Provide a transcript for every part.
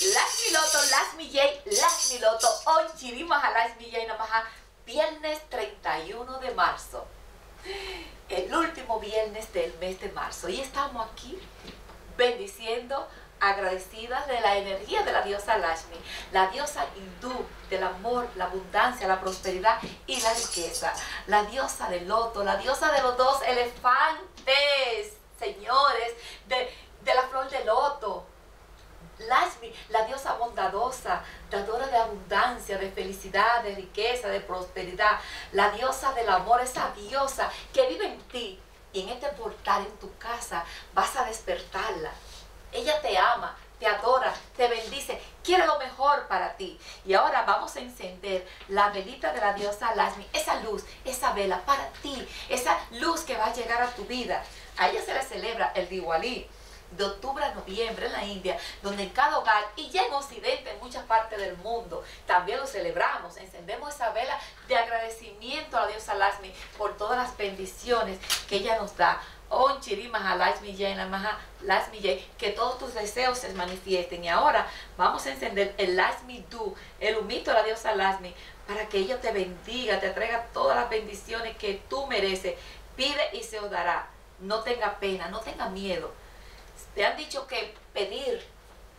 Las Loto, Las Millay, Las Loto, hoy chirimas Las Millay Namaha, viernes 31 de marzo. El último viernes del mes de marzo. Y estamos aquí bendiciendo, agradecidas de la energía de la diosa Lashmi, la diosa hindú del amor, la abundancia, la prosperidad y la riqueza. La diosa del loto, la diosa de los dos elefantes, señores, de, de la flor de loto Lashmi, la diosa bondadosa, dadora de abundancia, de felicidad, de riqueza, de prosperidad, la diosa del amor, esa diosa que vive en ti y en este portal en tu casa vas a despertarla. Ella te ama, te adora, te bendice, quiere lo mejor para ti. Y ahora vamos a encender la velita de la diosa Lashmi, esa luz, esa vela para ti, esa luz que va a llegar a tu vida. A ella se le celebra el Diwali de octubre a noviembre en la India, donde en cada hogar y ya en Occidente, en muchas partes del mundo, también lo celebramos, encendemos esa vela de agradecimiento a la diosa por todas las bendiciones que ella nos da. Oh, Chirima, Lasmi Maha, Lasmi que todos tus deseos se manifiesten. Y ahora vamos a encender el Lasmi Du, el humito de la diosa Lasmi, para que ella te bendiga, te traiga todas las bendiciones que tú mereces. Pide y se os dará. No tenga pena, no tenga miedo te han dicho que pedir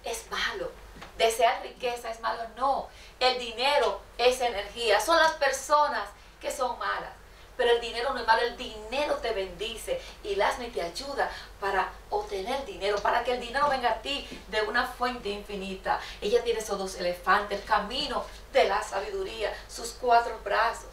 es malo, desear riqueza es malo. No, el dinero es energía, son las personas que son malas. Pero el dinero no es malo, el dinero te bendice y Lasmi te ayuda para obtener dinero, para que el dinero venga a ti de una fuente infinita. Ella tiene esos dos elefantes, el camino de la sabiduría, sus cuatro brazos.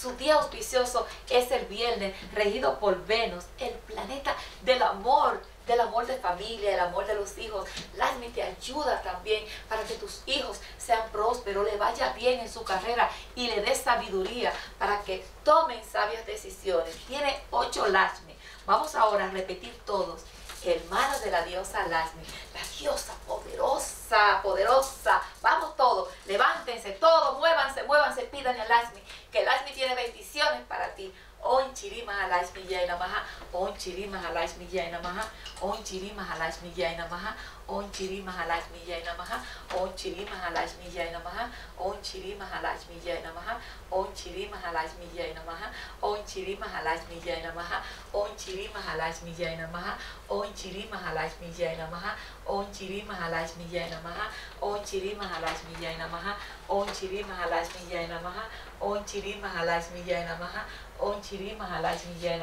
Su día auspicioso es el viernes, regido por Venus, el planeta del amor, del amor de familia, el amor de los hijos. Lasmi te ayuda también para que tus hijos sean prósperos, le vaya bien en su carrera y le dé sabiduría para que tomen sabias decisiones. Tiene ocho Lasmi. Vamos ahora a repetir todos. Hermana de la diosa Lasmi, la diosa poderosa, poderosa. Vamos todos, levántense, todos, muévanse, muévanse, pidan a Lasmi, que Lasmi tiene bendiciones para ti. Om Chiri Mahalashmi Jai Namaha, Om Chiri Mahalashmi Jai Namaha, Om Chiri Mahalashmi Jai Namaha, Om Chiri Mahalashmi Jai Namaha, Om Chiri Mahalashmi Jai Namaha, Om Chiri Mahalashmi Jai Namaha, Om Chiri Mahalashmi Jai Namaha, Om Chiri Mahalashmi Jai Namaha, Om Chiri Mahalashmi Jai Namaha, Om Chiri Mahalashmi Jai Namaha, Om Chiri Mahalashmi Jai Namaha, Om Chiri Mahalashmi Jai Namaha, Om Chiri Mahalashmi Jai Namaha, Om Chiri Mahalashmi Jai Namaha, Om Chiri Mahalashmi Jai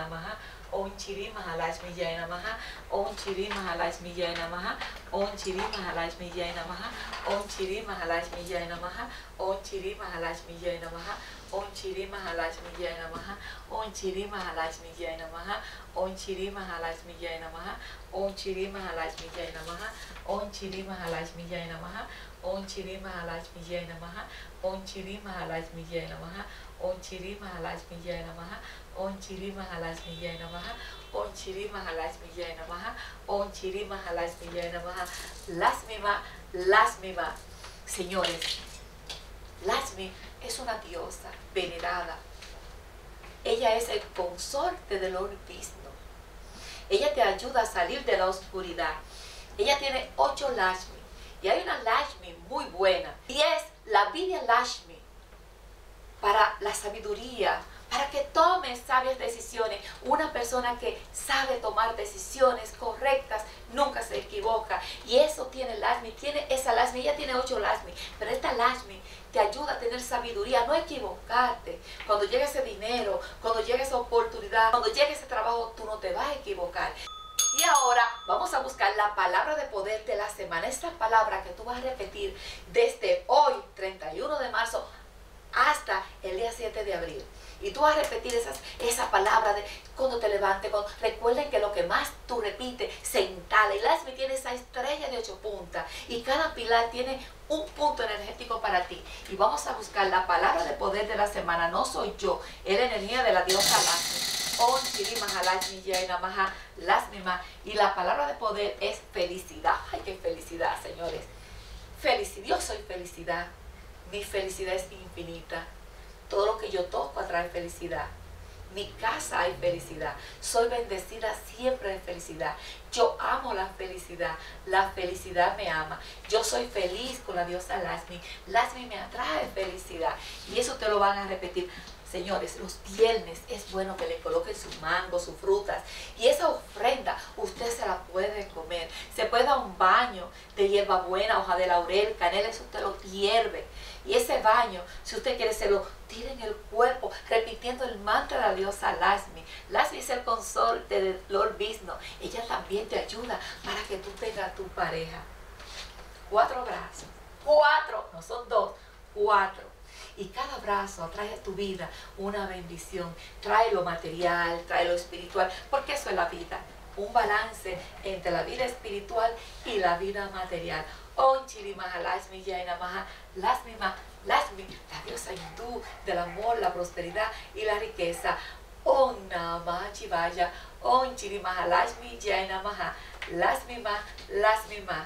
Namaha, Om Chiri Mahalashmi Jai Namaha, Om Chiri Mahalashmi Jai Namaha, Om Chiri Mahalashmi Jai Namaha, Om Chiri Mahalashmi Jai Namaha, Om Chiri Mahalashmi Jai Namaha, Om Chiri Mahalashmi Jai Namaha, Om Chiri Mahalashmi Jai Namaha, Om Chiri Mahalashmi Jai Namaha, Om Chiri Mahalashmi Jai Namaha, Om Chiri Mahalashmi Jai Namaha, Om Chiri Mahalashmi Jai Namaha, Om Chiri Mahalashmi Jai Namaha, Om Chiri Mahalashmi Jai Namaha, Om Chiri Mahalashmi Jai Namaha, Om Chiri Mahalashmi Jai Namaha, Om Chiri Lasmima. Señores, Lasmi es una diosa venerada. Ella es el consorte del Vishnu. Ella te ayuda a salir de la oscuridad. Ella tiene ocho Lashmi. Y hay una Lashmi muy buena. Y es la Vidya Lashmi para la sabiduría, para que tomes sabias decisiones. Una persona que sabe tomar decisiones correctas nunca se equivoca. Y eso tiene Lasmi, tiene esa Lasmi, ella tiene ocho Lasmi, pero esta Lasmi te ayuda a tener sabiduría, no equivocarte. Cuando llegue ese dinero, cuando llegue esa oportunidad, cuando llegue ese trabajo, tú no te vas a equivocar. Y ahora vamos a buscar la palabra de poder de la semana. Esta palabra que tú vas a repetir desde hoy, 31 de marzo, hasta el día 7 de abril. Y tú vas a repetir esas, esa palabra de cuando te levantes. recuerden que lo que más tú repites se instala. Y Lasmi tiene esa estrella de ocho puntas. Y cada pilar tiene un punto energético para ti. Y vamos a buscar la palabra de poder de la semana. No soy yo, es la energía de la diosa. Lasmima. Y la palabra de poder es felicidad. Ay, qué felicidad, señores. Felicidad. Yo soy felicidad. Mi felicidad es infinita. Todo lo que yo toco atrae felicidad. mi casa hay felicidad. Soy bendecida siempre de felicidad. Yo amo la felicidad. La felicidad me ama. Yo soy feliz con la diosa Lasmi. Lasmi me atrae felicidad. Y eso te lo van a repetir. Señores, los viernes es bueno que le coloquen sus mangos, sus frutas. Y esa ofrenda usted se la puede comer. Se puede dar un baño de hierbabuena, hoja de laurel, canela, eso usted lo hierve. Y ese baño, si usted quiere, se lo tire en el cuerpo, repitiendo el mantra de la diosa Lasmi. Lasmi es el consorte de Lord Vishnu. Ella también te ayuda para que tú tengas tu pareja. Cuatro brazos. Cuatro, no son dos, cuatro y cada brazo trae a tu vida una bendición. Trae lo material, trae lo espiritual, porque eso es la vida. Un balance entre la vida espiritual y la vida material. Om Chiri Mahalasmi Jaina Maha Lasmi Lasmi, la diosa hindú del amor, la prosperidad y la riqueza. Om Namah Chivaya, Om Chiri Mahalasmi Jaina Maha Lasmi Ma, Lasmi Ma.